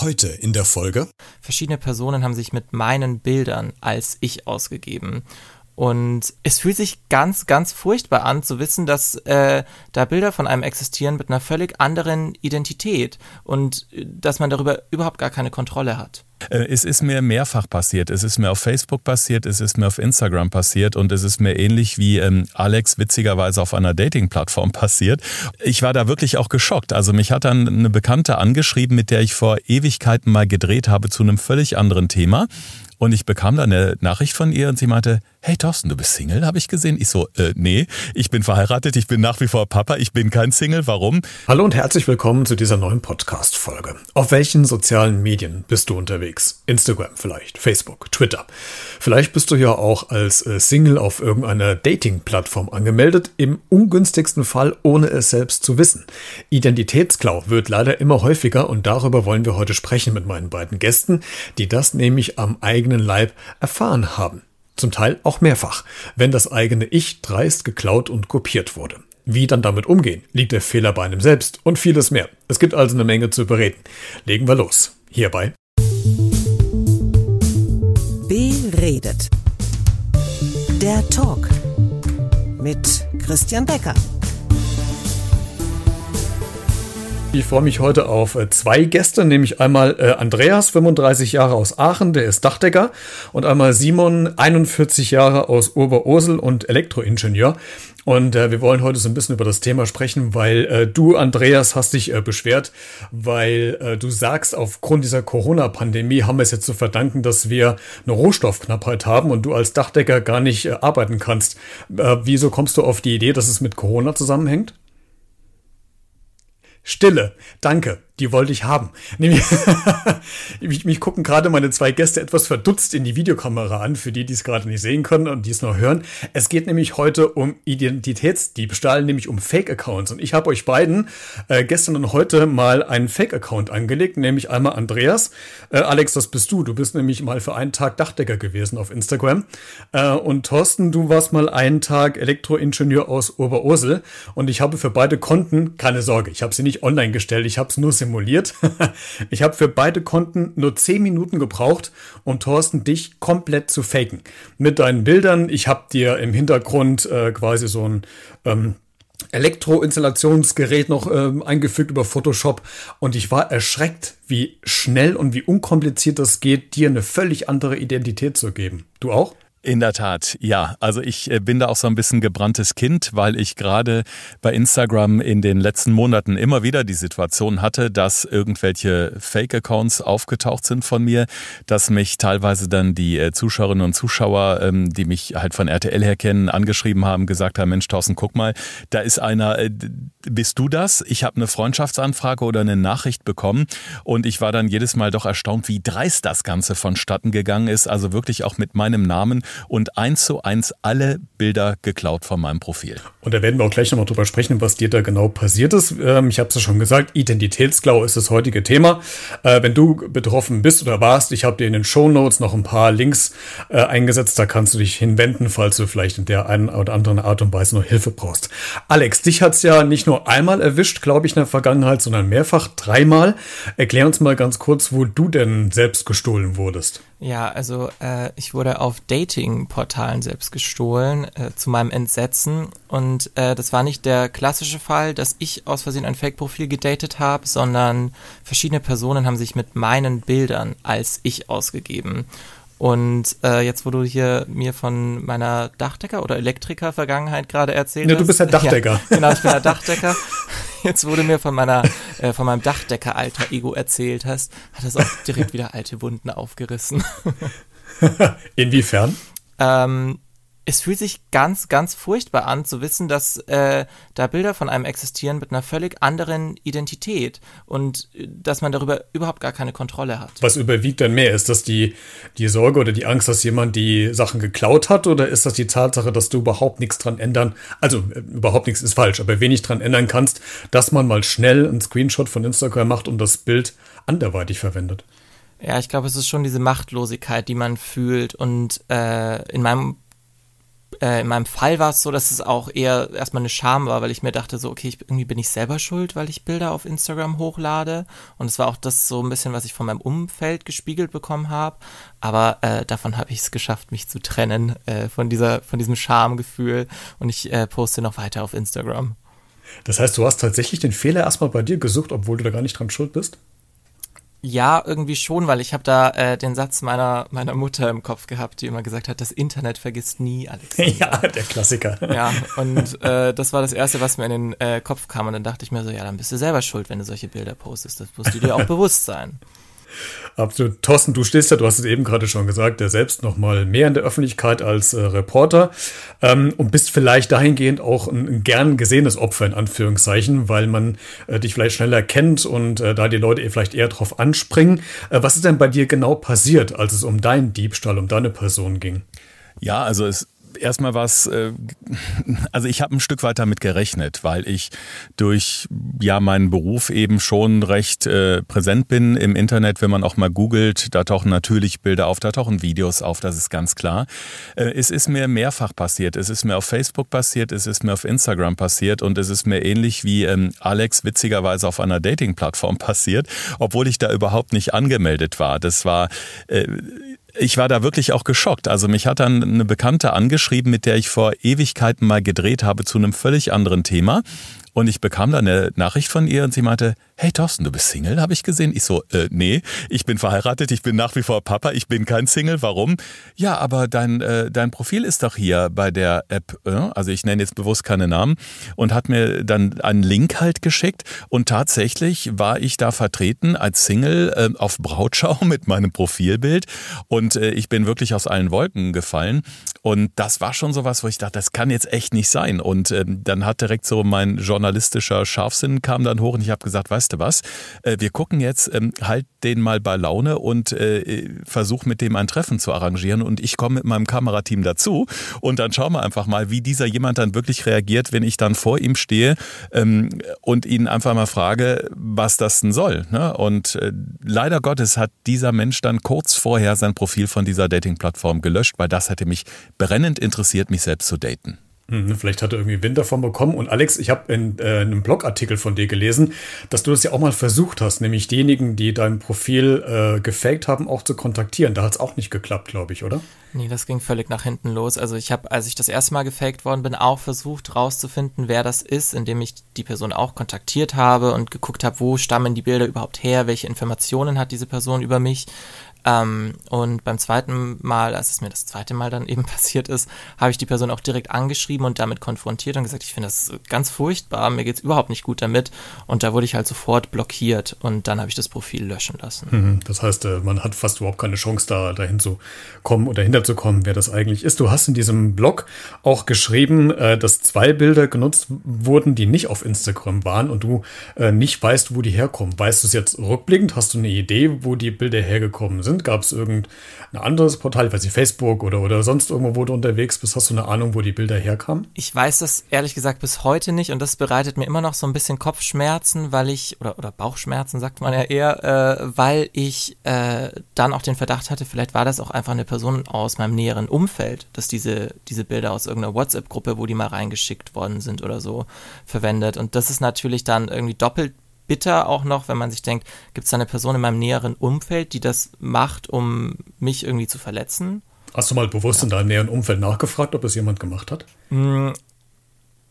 Heute in der Folge. Verschiedene Personen haben sich mit meinen Bildern als ich ausgegeben. Und es fühlt sich ganz, ganz furchtbar an zu wissen, dass äh, da Bilder von einem existieren mit einer völlig anderen Identität und äh, dass man darüber überhaupt gar keine Kontrolle hat. Äh, es ist mir mehrfach passiert. Es ist mir auf Facebook passiert, es ist mir auf Instagram passiert und es ist mir ähnlich wie ähm, Alex witzigerweise auf einer Dating-Plattform passiert. Ich war da wirklich auch geschockt. Also mich hat dann eine Bekannte angeschrieben, mit der ich vor Ewigkeiten mal gedreht habe zu einem völlig anderen Thema. Und ich bekam dann eine Nachricht von ihr und sie meinte, hey Thorsten, du bist Single, habe ich gesehen. Ich so, äh, nee, ich bin verheiratet, ich bin nach wie vor Papa, ich bin kein Single, warum? Hallo und herzlich willkommen zu dieser neuen Podcast-Folge. Auf welchen sozialen Medien bist du unterwegs? Instagram vielleicht, Facebook, Twitter. Vielleicht bist du ja auch als äh, Single auf irgendeiner Dating-Plattform angemeldet, im ungünstigsten Fall ohne es selbst zu wissen. Identitätsklau wird leider immer häufiger und darüber wollen wir heute sprechen mit meinen beiden Gästen, die das nämlich am eigenen Leib erfahren haben zum Teil auch mehrfach, wenn das eigene Ich dreist geklaut und kopiert wurde. Wie dann damit umgehen? Liegt der Fehler bei einem selbst und vieles mehr. Es gibt also eine Menge zu bereden. Legen wir los. Hierbei. Beredet. Der Talk mit Christian Becker. Ich freue mich heute auf äh, zwei Gäste, nämlich einmal äh, Andreas, 35 Jahre aus Aachen, der ist Dachdecker, und einmal Simon, 41 Jahre aus Oberursel und Elektroingenieur. Und äh, wir wollen heute so ein bisschen über das Thema sprechen, weil äh, du, Andreas, hast dich äh, beschwert, weil äh, du sagst, aufgrund dieser Corona-Pandemie haben wir es jetzt zu verdanken, dass wir eine Rohstoffknappheit haben und du als Dachdecker gar nicht äh, arbeiten kannst. Äh, wieso kommst du auf die Idee, dass es mit Corona zusammenhängt? Stille. Danke die wollte ich haben. Nämlich, mich, mich gucken gerade meine zwei Gäste etwas verdutzt in die Videokamera an, für die, die es gerade nicht sehen können und die es noch hören. Es geht nämlich heute um Identitätsdiebstahl, nämlich um Fake-Accounts. Und ich habe euch beiden äh, gestern und heute mal einen Fake-Account angelegt, nämlich einmal Andreas. Äh, Alex, das bist du. Du bist nämlich mal für einen Tag Dachdecker gewesen auf Instagram. Äh, und Thorsten, du warst mal einen Tag Elektroingenieur aus Oberursel. Und ich habe für beide Konten, keine Sorge, ich habe sie nicht online gestellt, ich habe es nur simuliert. ich habe für beide Konten nur 10 Minuten gebraucht, um Thorsten dich komplett zu faken. Mit deinen Bildern. Ich habe dir im Hintergrund äh, quasi so ein ähm, Elektroinstallationsgerät noch ähm, eingefügt über Photoshop und ich war erschreckt, wie schnell und wie unkompliziert das geht, dir eine völlig andere Identität zu geben. Du auch? In der Tat, ja. Also ich äh, bin da auch so ein bisschen gebranntes Kind, weil ich gerade bei Instagram in den letzten Monaten immer wieder die Situation hatte, dass irgendwelche Fake-Accounts aufgetaucht sind von mir, dass mich teilweise dann die äh, Zuschauerinnen und Zuschauer, ähm, die mich halt von RTL her kennen, angeschrieben haben, gesagt haben, Mensch, Thorsten, guck mal, da ist einer, äh, bist du das? Ich habe eine Freundschaftsanfrage oder eine Nachricht bekommen und ich war dann jedes Mal doch erstaunt, wie dreist das Ganze vonstatten gegangen ist. Also wirklich auch mit meinem Namen und eins zu eins alle Bilder geklaut von meinem Profil. Und da werden wir auch gleich nochmal drüber sprechen, was dir da genau passiert ist. Ähm, ich habe es ja schon gesagt, Identitätsklau ist das heutige Thema. Äh, wenn du betroffen bist oder warst, ich habe dir in den Show Notes noch ein paar Links äh, eingesetzt, da kannst du dich hinwenden, falls du vielleicht in der einen oder anderen Art und Weise noch Hilfe brauchst. Alex, dich hat es ja nicht nur einmal erwischt, glaube ich, in der Vergangenheit, sondern mehrfach, dreimal. Erklär uns mal ganz kurz, wo du denn selbst gestohlen wurdest. Ja, also äh, ich wurde auf Dating-Portalen selbst gestohlen, äh, zu meinem Entsetzen. Und äh, das war nicht der klassische Fall, dass ich aus Versehen ein Fake-Profil gedatet habe, sondern verschiedene Personen haben sich mit meinen Bildern als ich ausgegeben. Und äh, jetzt, wo du hier mir von meiner Dachdecker- oder Elektriker-Vergangenheit gerade erzählt ja, hast. du bist der Dachdecker. Ja, genau, ich bin der Dachdecker. Jetzt, wo du mir von meiner, äh, von meinem Dachdecker-Alter-Ego erzählt hast, hat das auch direkt wieder alte Wunden aufgerissen. Inwiefern? Ähm, es fühlt sich ganz, ganz furchtbar an zu wissen, dass äh, da Bilder von einem existieren mit einer völlig anderen Identität und äh, dass man darüber überhaupt gar keine Kontrolle hat. Was überwiegt denn mehr? Ist das die, die Sorge oder die Angst, dass jemand die Sachen geklaut hat oder ist das die Tatsache, dass du überhaupt nichts dran ändern, also äh, überhaupt nichts ist falsch, aber wenig dran ändern kannst, dass man mal schnell einen Screenshot von Instagram macht und das Bild anderweitig verwendet? Ja, ich glaube, es ist schon diese Machtlosigkeit, die man fühlt und äh, in meinem äh, in meinem Fall war es so, dass es auch eher erstmal eine Scham war, weil ich mir dachte, so, okay, ich, irgendwie bin ich selber schuld, weil ich Bilder auf Instagram hochlade. Und es war auch das so ein bisschen, was ich von meinem Umfeld gespiegelt bekommen habe. Aber äh, davon habe ich es geschafft, mich zu trennen äh, von, dieser, von diesem Schamgefühl. Und ich äh, poste noch weiter auf Instagram. Das heißt, du hast tatsächlich den Fehler erstmal bei dir gesucht, obwohl du da gar nicht dran schuld bist? Ja, irgendwie schon, weil ich habe da äh, den Satz meiner, meiner Mutter im Kopf gehabt, die immer gesagt hat, das Internet vergisst nie, Alexander. Ja, der Klassiker. Ja, und äh, das war das Erste, was mir in den äh, Kopf kam. Und dann dachte ich mir so, ja, dann bist du selber schuld, wenn du solche Bilder postest. Das musst du dir auch bewusst sein. Absolut. Thorsten, du stehst ja, du hast es eben gerade schon gesagt, der selbst noch mal mehr in der Öffentlichkeit als äh, Reporter ähm, und bist vielleicht dahingehend auch ein, ein, gern gesehenes Opfer in Anführungszeichen, weil man äh, dich vielleicht schneller kennt und äh, da die Leute vielleicht eher drauf anspringen. Äh, was ist denn bei dir genau passiert, als es um deinen Diebstahl, um deine Person ging? Ja, also es erstmal was, äh, also ich habe ein Stück weit damit gerechnet, weil ich durch ja meinen Beruf eben schon recht äh, präsent bin im Internet, wenn man auch mal googelt, da tauchen natürlich Bilder auf, da tauchen Videos auf, das ist ganz klar. Äh, es ist mir mehrfach passiert, es ist mir auf Facebook passiert, es ist mir auf Instagram passiert und es ist mir ähnlich wie ähm, Alex witzigerweise auf einer Dating-Plattform passiert, obwohl ich da überhaupt nicht angemeldet war. Das war äh, ich war da wirklich auch geschockt. Also mich hat dann eine Bekannte angeschrieben, mit der ich vor Ewigkeiten mal gedreht habe zu einem völlig anderen Thema. Und ich bekam dann eine Nachricht von ihr und sie meinte, hey Thorsten, du bist Single, habe ich gesehen. Ich so, äh, nee, ich bin verheiratet, ich bin nach wie vor Papa, ich bin kein Single. Warum? Ja, aber dein, äh, dein Profil ist doch hier bei der App, äh? also ich nenne jetzt bewusst keine Namen, und hat mir dann einen Link halt geschickt. Und tatsächlich war ich da vertreten als Single äh, auf Brautschau mit meinem Profilbild. Und äh, ich bin wirklich aus allen Wolken gefallen. Und das war schon sowas, wo ich dachte, das kann jetzt echt nicht sein. Und äh, dann hat direkt so mein journalistischer Scharfsinn kam dann hoch und ich habe gesagt, weißt du was, äh, wir gucken jetzt, ähm, halt den mal bei Laune und äh, versuch mit dem ein Treffen zu arrangieren und ich komme mit meinem Kamerateam dazu und dann schauen wir einfach mal, wie dieser jemand dann wirklich reagiert, wenn ich dann vor ihm stehe ähm, und ihn einfach mal frage, was das denn soll. Ne? Und äh, leider Gottes hat dieser Mensch dann kurz vorher sein Profil von dieser Dating-Plattform gelöscht, weil das hätte mich brennend interessiert, mich selbst zu daten. Hm, vielleicht hat er irgendwie Wind davon bekommen. Und Alex, ich habe in äh, einem Blogartikel von dir gelesen, dass du das ja auch mal versucht hast, nämlich diejenigen, die dein Profil äh, gefaked haben, auch zu kontaktieren. Da hat es auch nicht geklappt, glaube ich, oder? Nee, das ging völlig nach hinten los. Also ich habe, als ich das erste Mal gefaked worden bin, auch versucht rauszufinden, wer das ist, indem ich die Person auch kontaktiert habe und geguckt habe, wo stammen die Bilder überhaupt her, welche Informationen hat diese Person über mich. Ähm, und beim zweiten Mal, als es mir das zweite Mal dann eben passiert ist, habe ich die Person auch direkt angeschrieben und damit konfrontiert und gesagt, ich finde das ganz furchtbar, mir geht es überhaupt nicht gut damit. Und da wurde ich halt sofort blockiert und dann habe ich das Profil löschen lassen. Mhm, das heißt, äh, man hat fast überhaupt keine Chance, da dahin zu kommen oder hinterzukommen, wer das eigentlich ist. Du hast in diesem Blog auch geschrieben, äh, dass zwei Bilder genutzt wurden, die nicht auf Instagram waren und du äh, nicht weißt, wo die herkommen. Weißt du es jetzt rückblickend? Hast du eine Idee, wo die Bilder hergekommen sind? Sind? Gab es irgendein anderes Portal, ich weiß nicht, Facebook oder, oder sonst irgendwo, wo du unterwegs bist? Hast du eine Ahnung, wo die Bilder herkamen? Ich weiß das ehrlich gesagt bis heute nicht und das bereitet mir immer noch so ein bisschen Kopfschmerzen, weil ich, oder, oder Bauchschmerzen sagt man ja eher, äh, weil ich äh, dann auch den Verdacht hatte, vielleicht war das auch einfach eine Person aus meinem näheren Umfeld, dass diese, diese Bilder aus irgendeiner WhatsApp-Gruppe, wo die mal reingeschickt worden sind oder so, verwendet. Und das ist natürlich dann irgendwie doppelt bitter auch noch, wenn man sich denkt, gibt es da eine Person in meinem näheren Umfeld, die das macht, um mich irgendwie zu verletzen? Hast du mal bewusst ja. in deinem näheren Umfeld nachgefragt, ob es jemand gemacht hat? Mm,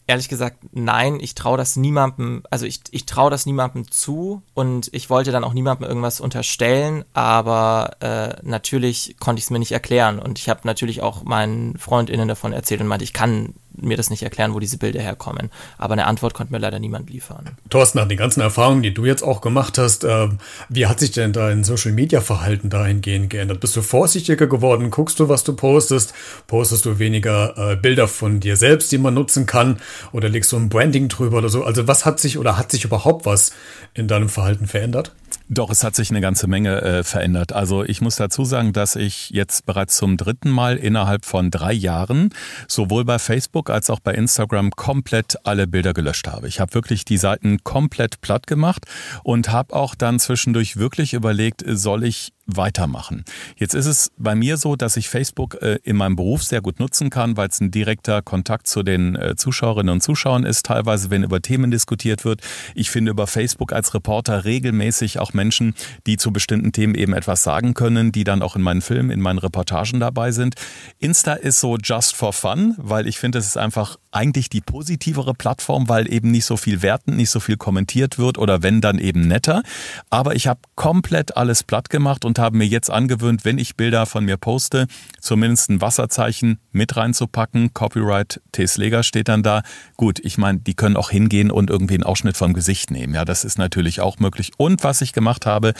ehrlich gesagt, nein, ich traue das niemandem, also ich, ich traue das niemandem zu und ich wollte dann auch niemandem irgendwas unterstellen, aber äh, natürlich konnte ich es mir nicht erklären und ich habe natürlich auch meinen FreundInnen davon erzählt und meinte, ich kann mir das nicht erklären, wo diese Bilder herkommen. Aber eine Antwort konnte mir leider niemand liefern. Thorsten, nach den ganzen Erfahrungen, die du jetzt auch gemacht hast, äh, wie hat sich denn dein Social-Media-Verhalten dahingehend geändert? Bist du vorsichtiger geworden? Guckst du, was du postest? Postest du weniger äh, Bilder von dir selbst, die man nutzen kann? Oder legst du ein Branding drüber oder so? Also was hat sich oder hat sich überhaupt was in deinem Verhalten verändert? Doch, es hat sich eine ganze Menge äh, verändert. Also ich muss dazu sagen, dass ich jetzt bereits zum dritten Mal innerhalb von drei Jahren sowohl bei Facebook als auch bei Instagram komplett alle Bilder gelöscht habe. Ich habe wirklich die Seiten komplett platt gemacht und habe auch dann zwischendurch wirklich überlegt, soll ich weitermachen. Jetzt ist es bei mir so, dass ich Facebook äh, in meinem Beruf sehr gut nutzen kann, weil es ein direkter Kontakt zu den äh, Zuschauerinnen und Zuschauern ist, teilweise wenn über Themen diskutiert wird. Ich finde über Facebook als Reporter regelmäßig auch Menschen, die zu bestimmten Themen eben etwas sagen können, die dann auch in meinen Filmen, in meinen Reportagen dabei sind. Insta ist so just for fun, weil ich finde, es ist einfach eigentlich die positivere Plattform, weil eben nicht so viel wertend, nicht so viel kommentiert wird oder wenn dann eben netter. Aber ich habe komplett alles platt gemacht und habe mir jetzt angewöhnt, wenn ich Bilder von mir poste, zumindest ein Wasserzeichen mit reinzupacken. Copyright T. Sleger steht dann da. Gut, ich meine, die können auch hingehen und irgendwie einen Ausschnitt vom Gesicht nehmen. Ja, das ist natürlich auch möglich. Und was ich gemacht habe,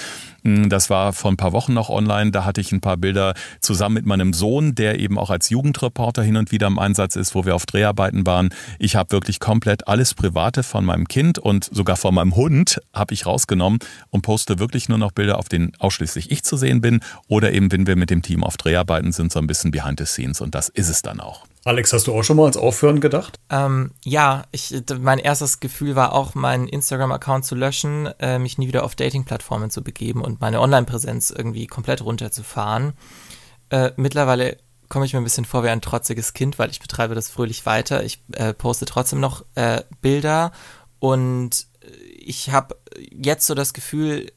hm, das war vor ein paar Wochen noch online, da hatte ich ein paar Bilder zusammen mit meinem Sohn, der eben auch als Jugendreporter hin und wieder im Einsatz ist, wo wir auf Dreharbeiten waren. Ich habe wirklich komplett alles Private von meinem Kind und sogar von meinem Hund habe ich rausgenommen und poste wirklich nur noch Bilder, auf denen ausschließlich ich zu sehen bin oder eben, wenn wir mit dem Team auf Dreharbeiten sind, so ein bisschen behind the scenes und das ist es dann auch. Alex, hast du auch schon mal ans Aufhören gedacht? Ähm, ja, ich, mein erstes Gefühl war auch, meinen Instagram-Account zu löschen, äh, mich nie wieder auf Dating-Plattformen zu begeben und meine Online-Präsenz irgendwie komplett runterzufahren. Äh, mittlerweile komme ich mir ein bisschen vor wie ein trotziges Kind, weil ich betreibe das fröhlich weiter. Ich äh, poste trotzdem noch äh, Bilder und ich habe jetzt so das Gefühl,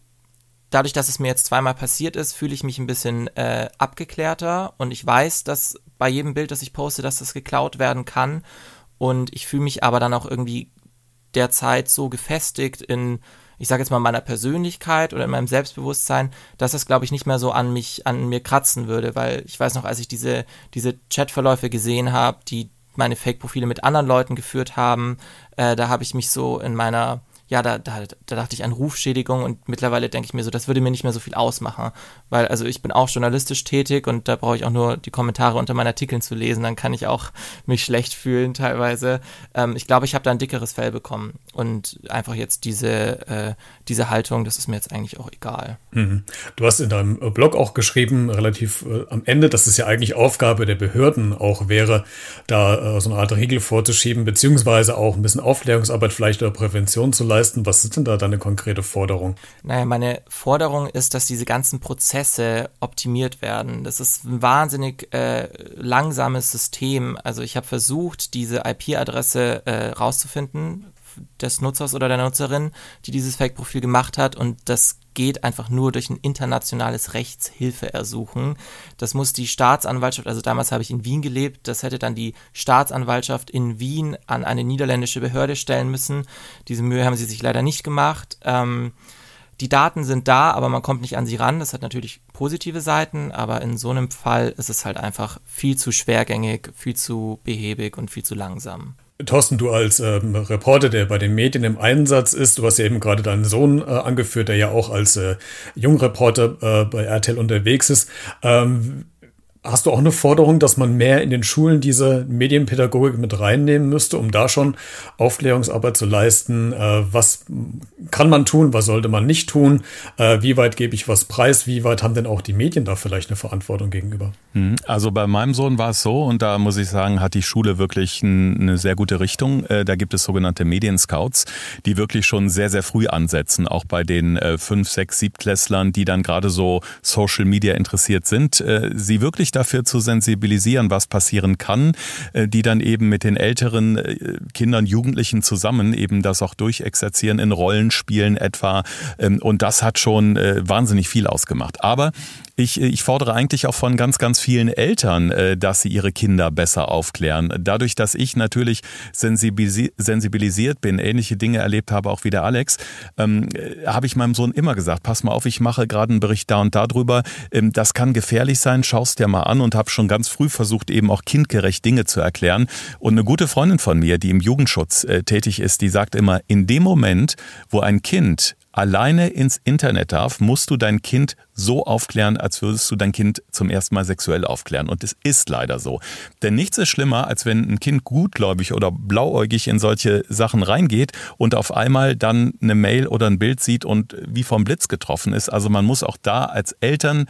dadurch, dass es mir jetzt zweimal passiert ist, fühle ich mich ein bisschen äh, abgeklärter und ich weiß, dass bei jedem Bild, das ich poste, dass das geklaut werden kann. Und ich fühle mich aber dann auch irgendwie derzeit so gefestigt in, ich sage jetzt mal, meiner Persönlichkeit oder in meinem Selbstbewusstsein, dass das, glaube ich, nicht mehr so an mich, an mir kratzen würde, weil ich weiß noch, als ich diese, diese Chatverläufe gesehen habe, die meine Fake-Profile mit anderen Leuten geführt haben, äh, da habe ich mich so in meiner ja, da, da, da dachte ich an Rufschädigung und mittlerweile denke ich mir so, das würde mir nicht mehr so viel ausmachen. Weil, also ich bin auch journalistisch tätig und da brauche ich auch nur die Kommentare unter meinen Artikeln zu lesen, dann kann ich auch mich schlecht fühlen teilweise. Ähm, ich glaube, ich habe da ein dickeres Fell bekommen und einfach jetzt diese, äh, diese Haltung, das ist mir jetzt eigentlich auch egal. Mhm. Du hast in deinem Blog auch geschrieben, relativ äh, am Ende, dass es ja eigentlich Aufgabe der Behörden auch wäre, da äh, so eine Art Regel vorzuschieben, beziehungsweise auch ein bisschen Aufklärungsarbeit vielleicht oder Prävention zu leisten leisten. Was ist denn da deine konkrete Forderung? Naja, meine Forderung ist, dass diese ganzen Prozesse optimiert werden. Das ist ein wahnsinnig äh, langsames System. Also ich habe versucht, diese IP-Adresse äh, rauszufinden des Nutzers oder der Nutzerin, die dieses Fake-Profil gemacht hat. Und das geht einfach nur durch ein internationales Rechtshilfeersuchen. Das muss die Staatsanwaltschaft, also damals habe ich in Wien gelebt, das hätte dann die Staatsanwaltschaft in Wien an eine niederländische Behörde stellen müssen. Diese Mühe haben sie sich leider nicht gemacht. Ähm, die Daten sind da, aber man kommt nicht an sie ran. Das hat natürlich positive Seiten, aber in so einem Fall ist es halt einfach viel zu schwergängig, viel zu behäbig und viel zu langsam. Thorsten, du als ähm, Reporter, der bei den Medien im Einsatz ist, du hast ja eben gerade deinen Sohn äh, angeführt, der ja auch als äh, Jungreporter äh, bei RTL unterwegs ist. Ähm, Hast du auch eine Forderung, dass man mehr in den Schulen diese Medienpädagogik mit reinnehmen müsste, um da schon Aufklärungsarbeit zu leisten? Äh, was kann man tun, was sollte man nicht tun? Äh, wie weit gebe ich was preis? Wie weit haben denn auch die Medien da vielleicht eine Verantwortung gegenüber? Mhm. Also bei meinem Sohn war es so, und da muss ich sagen, hat die Schule wirklich eine sehr gute Richtung. Äh, da gibt es sogenannte Medienscouts, die wirklich schon sehr, sehr früh ansetzen, auch bei den fünf, sechs, siebtklässlern, die dann gerade so Social Media interessiert sind. Sie wirklich wirklich dafür zu sensibilisieren, was passieren kann, äh, die dann eben mit den älteren äh, Kindern, Jugendlichen zusammen eben das auch durchexerzieren in Rollenspielen etwa. Ähm, und das hat schon äh, wahnsinnig viel ausgemacht. Aber ich, ich fordere eigentlich auch von ganz, ganz vielen Eltern, dass sie ihre Kinder besser aufklären. Dadurch, dass ich natürlich sensibilisiert bin, ähnliche Dinge erlebt habe, auch wie der Alex, ähm, habe ich meinem Sohn immer gesagt, pass mal auf, ich mache gerade einen Bericht da und da drüber. Ähm, das kann gefährlich sein, schaust dir mal an und habe schon ganz früh versucht, eben auch kindgerecht Dinge zu erklären. Und eine gute Freundin von mir, die im Jugendschutz äh, tätig ist, die sagt immer, in dem Moment, wo ein Kind alleine ins Internet darf, musst du dein Kind so aufklären, als würdest du dein Kind zum ersten Mal sexuell aufklären. Und es ist leider so. Denn nichts ist schlimmer, als wenn ein Kind gutgläubig oder blauäugig in solche Sachen reingeht und auf einmal dann eine Mail oder ein Bild sieht und wie vom Blitz getroffen ist. Also man muss auch da als Eltern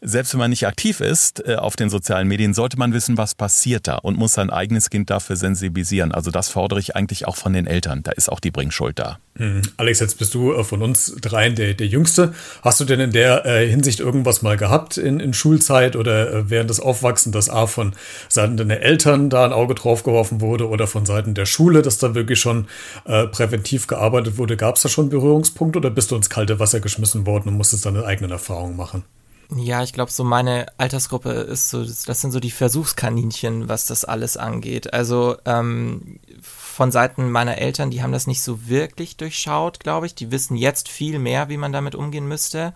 selbst wenn man nicht aktiv ist äh, auf den sozialen Medien, sollte man wissen, was passiert da und muss sein eigenes Kind dafür sensibilisieren. Also das fordere ich eigentlich auch von den Eltern. Da ist auch die Bringschuld da. Mhm. Alex, jetzt bist du äh, von uns dreien der, der Jüngste. Hast du denn in der äh, Hinsicht irgendwas mal gehabt in, in Schulzeit oder äh, während des Aufwachsens, dass A von Seiten deiner Eltern da ein Auge drauf geworfen wurde oder von Seiten der Schule, dass da wirklich schon äh, präventiv gearbeitet wurde? Gab es da schon Berührungspunkte oder bist du ins kalte Wasser geschmissen worden und musstest deine eigenen Erfahrungen machen? Ja, ich glaube, so meine Altersgruppe ist so, das sind so die Versuchskaninchen, was das alles angeht. Also ähm, von Seiten meiner Eltern, die haben das nicht so wirklich durchschaut, glaube ich. Die wissen jetzt viel mehr, wie man damit umgehen müsste.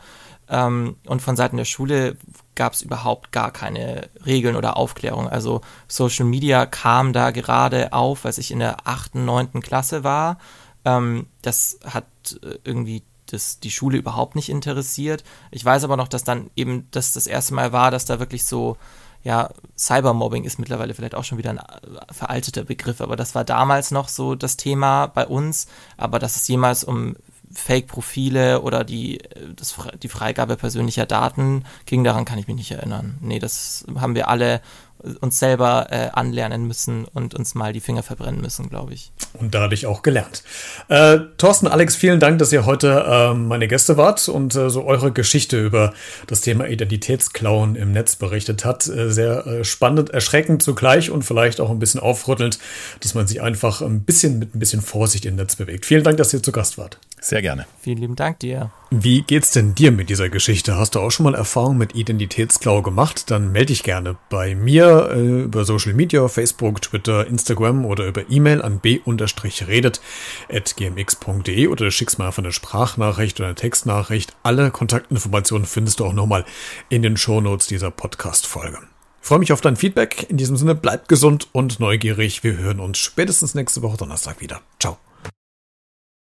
Ähm, und von Seiten der Schule gab es überhaupt gar keine Regeln oder Aufklärung. Also Social Media kam da gerade auf, als ich in der achten, neunten Klasse war. Ähm, das hat äh, irgendwie das die Schule überhaupt nicht interessiert. Ich weiß aber noch, dass dann eben das das erste Mal war, dass da wirklich so, ja, Cybermobbing ist mittlerweile vielleicht auch schon wieder ein äh, veralteter Begriff, aber das war damals noch so das Thema bei uns. Aber dass es jemals um Fake-Profile oder die, äh, das, die Freigabe persönlicher Daten ging, daran kann ich mich nicht erinnern. Nee, das haben wir alle uns selber äh, anlernen müssen und uns mal die Finger verbrennen müssen, glaube ich. Und dadurch auch gelernt. Äh, Thorsten, Alex, vielen Dank, dass ihr heute äh, meine Gäste wart und äh, so eure Geschichte über das Thema Identitätsklauen im Netz berichtet hat. Äh, sehr äh, spannend, erschreckend zugleich und vielleicht auch ein bisschen aufrüttelnd, dass man sich einfach ein bisschen mit ein bisschen Vorsicht im Netz bewegt. Vielen Dank, dass ihr zu Gast wart. Sehr gerne. Vielen lieben Dank dir. Wie geht's denn dir mit dieser Geschichte? Hast du auch schon mal Erfahrung mit Identitätsklau gemacht? Dann melde dich gerne bei mir äh, über Social Media, Facebook, Twitter, Instagram oder über E-Mail an b-redet.gmx.de oder du schickst mir einfach eine Sprachnachricht oder eine Textnachricht. Alle Kontaktinformationen findest du auch nochmal in den Shownotes dieser Podcast-Folge. Ich freue mich auf dein Feedback. In diesem Sinne, bleib gesund und neugierig. Wir hören uns spätestens nächste Woche Donnerstag wieder. Ciao.